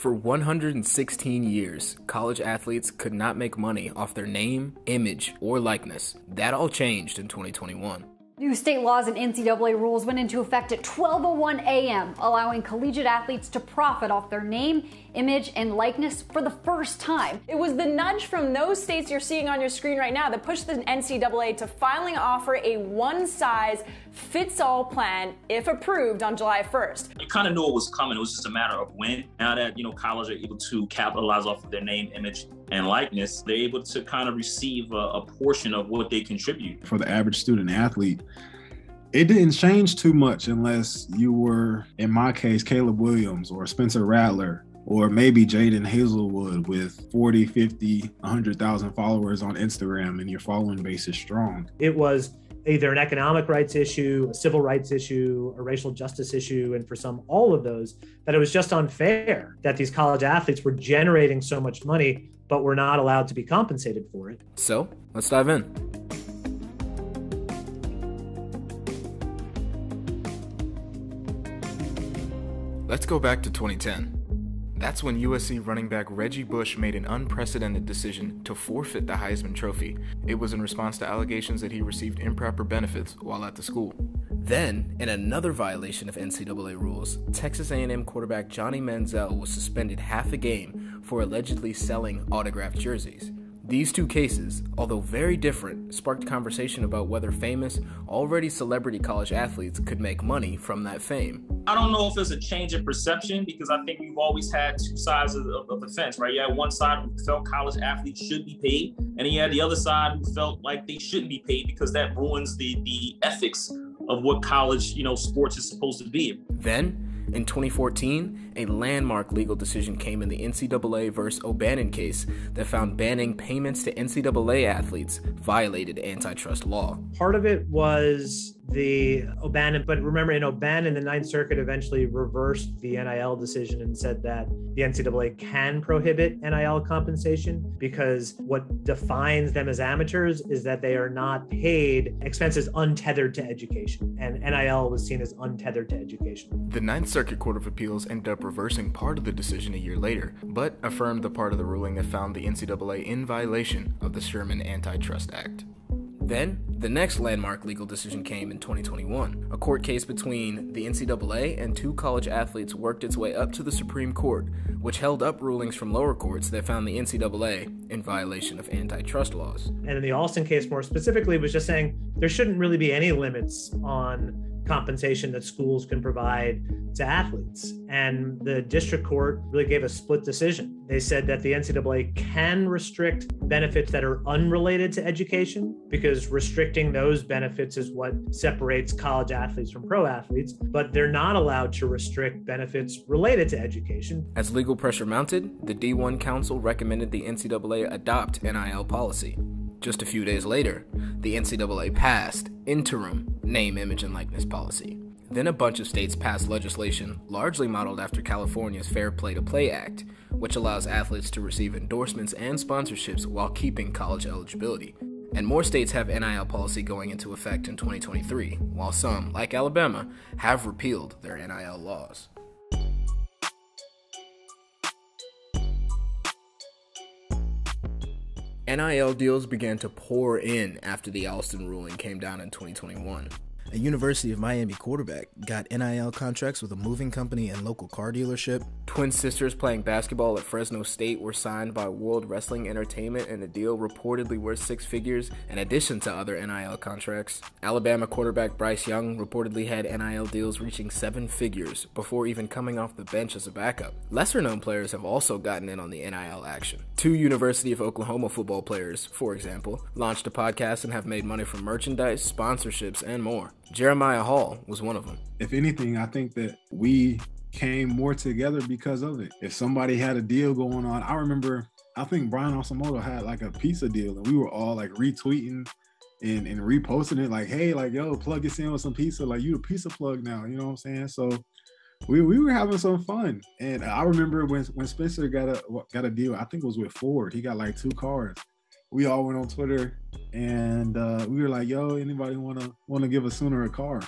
For 116 years, college athletes could not make money off their name, image, or likeness. That all changed in 2021. New state laws and NCAA rules went into effect at 12:01 a.m., allowing collegiate athletes to profit off their name, image, and likeness for the first time. It was the nudge from those states you're seeing on your screen right now that pushed the NCAA to finally offer a one-size-fits-all plan if approved on July 1st. You kind of knew it was coming. It was just a matter of when. Now that you know colleges are able to capitalize off of their name, image, and likeness, they're able to kind of receive a, a portion of what they contribute. For the average student athlete, it didn't change too much unless you were, in my case, Caleb Williams or Spencer Rattler or maybe Jadon Haselwood with 40, 50, 100,000 followers on Instagram and your following base is strong. It was either an economic rights issue, a civil rights issue, a racial justice issue, and for some, all of those, that it was just unfair that these college athletes were generating so much money, but were not allowed to be compensated for it. So let's dive in. Let's go back to 2010. That's when USC running back Reggie Bush made an unprecedented decision to forfeit the Heisman Trophy. It was in response to allegations that he received improper benefits while at the school. Then, in another violation of NCAA rules, Texas A&M quarterback Johnny Manziel was suspended half a game for allegedly selling autographed jerseys. These two cases, although very different, sparked conversation about whether famous, already celebrity college athletes could make money from that fame. I don't know if it's a change in perception because I think we've always had two sides of, of, of the fence, right? You had one side who felt college athletes should be paid, and you had the other side who felt like they shouldn't be paid because that ruins the the ethics of what college, you know, sports is supposed to be. Then, in 2014, a landmark legal decision came in the NCAA vs. O'Bannon case that found banning payments to NCAA athletes violated antitrust law. Part of it was the O'Bannon, but remember in O'Bannon, the Ninth Circuit eventually reversed the NIL decision and said that the NCAA can prohibit NIL compensation because what defines them as amateurs is that they are not paid expenses untethered to education. And NIL was seen as untethered to education. The Ninth Circuit Court of Appeals ended up reversing part of the decision a year later, but affirmed the part of the ruling that found the NCAA in violation of the Sherman Antitrust Act. Then, the next landmark legal decision came in 2021. A court case between the NCAA and two college athletes worked its way up to the Supreme Court, which held up rulings from lower courts that found the NCAA in violation of antitrust laws. And in the Alston case, more specifically, was just saying there shouldn't really be any limits on compensation that schools can provide to athletes. And the district court really gave a split decision. They said that the NCAA can restrict benefits that are unrelated to education because restricting those benefits is what separates college athletes from pro athletes, but they're not allowed to restrict benefits related to education. As legal pressure mounted, the D1 Council recommended the NCAA adopt NIL policy. Just a few days later, the NCAA passed interim name, image, and likeness policy. Then a bunch of states passed legislation largely modeled after California's Fair Play to Play Act, which allows athletes to receive endorsements and sponsorships while keeping college eligibility. And more states have NIL policy going into effect in 2023, while some, like Alabama, have repealed their NIL laws. NIL deals began to pour in after the Alston ruling came down in 2021. A University of Miami quarterback got NIL contracts with a moving company and local car dealership. Twin sisters playing basketball at Fresno State were signed by World Wrestling Entertainment in a deal reportedly worth six figures, in addition to other NIL contracts. Alabama quarterback Bryce Young reportedly had NIL deals reaching seven figures before even coming off the bench as a backup. Lesser known players have also gotten in on the NIL action. Two University of Oklahoma football players, for example, launched a podcast and have made money from merchandise, sponsorships, and more. Jeremiah Hall was one of them. If anything, I think that we came more together because of it. If somebody had a deal going on, I remember I think Brian Asamoah had like a pizza deal and we were all like retweeting and, and reposting it like, hey, like yo, plug us in with some pizza. Like you a pizza plug now, you know what I'm saying? So we, we were having some fun. And I remember when when Spencer got a got a deal, I think it was with Ford. He got like two cars. We all went on Twitter and uh, we were like, yo, anybody wanna wanna give a sooner a car?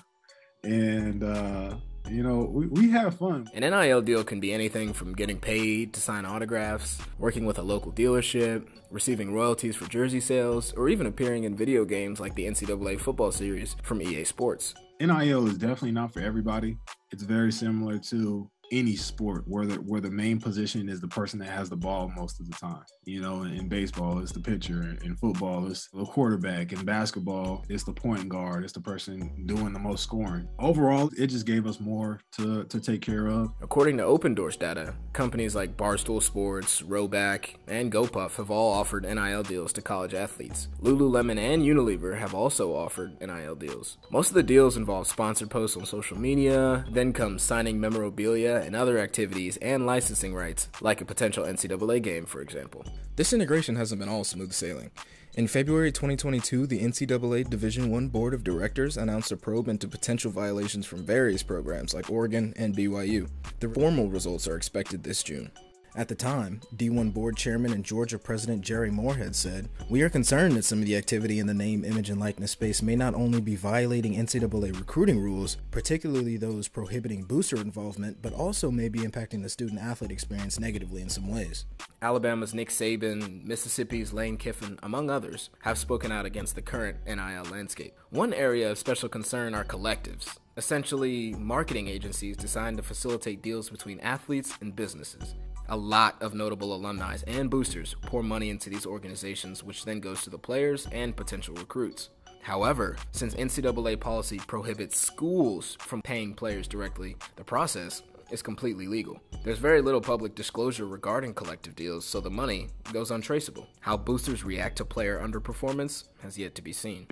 And uh You know, we, we have fun. An NIL deal can be anything from getting paid to sign autographs, working with a local dealership, receiving royalties for jersey sales, or even appearing in video games like the NCAA football series from EA Sports. NIL is definitely not for everybody. It's very similar to any sport where the where the main position is the person that has the ball most of the time. You know, in, in baseball, it's the pitcher. In football, it's the quarterback. In basketball, it's the point guard. It's the person doing the most scoring. Overall, it just gave us more to to take care of. According to Opendorse data, companies like Barstool Sports, Rhoback, and GoPuff have all offered NIL deals to college athletes. Lululemon and Unilever have also offered NIL deals. Most of the deals involve sponsored posts on social media, then comes signing memorabilia and other activities and licensing rights, like a potential NCAA game, for example. This integration hasn't been all smooth sailing. In February 2022, the NCAA Division I Board of Directors announced a probe into potential violations from various programs like Oregon and BYU. The formal results are expected this June. At the time, D1 board chairman and Georgia president Jere Morehead said, We are concerned that some of the activity in the name, image, and likeness space may not only be violating NCAA recruiting rules, particularly those prohibiting booster involvement, but also may be impacting the student athlete experience negatively in some ways. Alabama's Nick Saban, Mississippi's Lane Kiffin, among others, have spoken out against the current NIL landscape. One area of special concern are collectives, essentially marketing agencies designed to facilitate deals between athletes and businesses. A lot of notable alumni and boosters pour money into these organizations, which then goes to the players and potential recruits. However, since NCAA policy prohibits schools from paying players directly, the process is completely legal. There's very little public disclosure regarding collective deals, so the money goes untraceable. How boosters react to player underperformance has yet to be seen.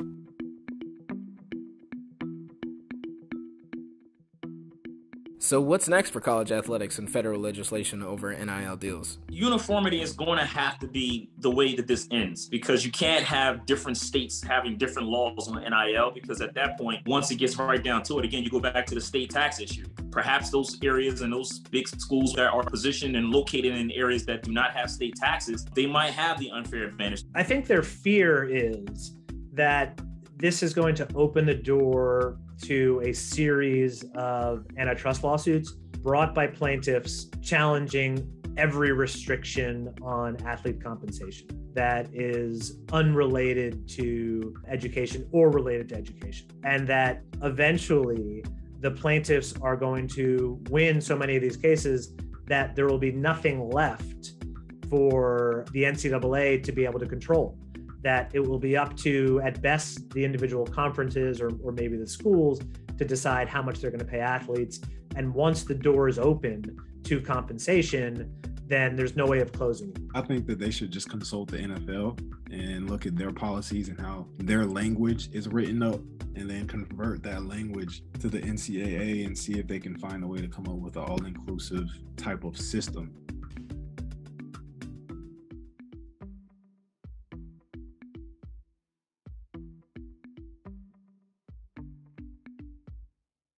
So, what's next for college athletics and federal legislation over NIL deals? Uniformity is going to have to be the way that this ends because you can't have different states having different laws on NIL because at that point, once it gets right down to it, again, you go back to the state tax issue. Perhaps those areas and those big schools that are positioned and located in areas that do not have state taxes, they might have the unfair advantage. I think their fear is that this is going to open the door to a series of antitrust lawsuits brought by plaintiffs challenging every restriction on athlete compensation that is unrelated to education or related to education. And that eventually the plaintiffs are going to win so many of these cases that there will be nothing left for the NCAA to be able to control that it will be up to, at best, the individual conferences or, or maybe the schools to decide how much they're going to pay athletes. And once the door is open to compensation, then there's no way of closing it. I think that they should just consult the NFL and look at their policies and how their language is written up and then convert that language to the NCAA and see if they can find a way to come up with an all inclusive type of system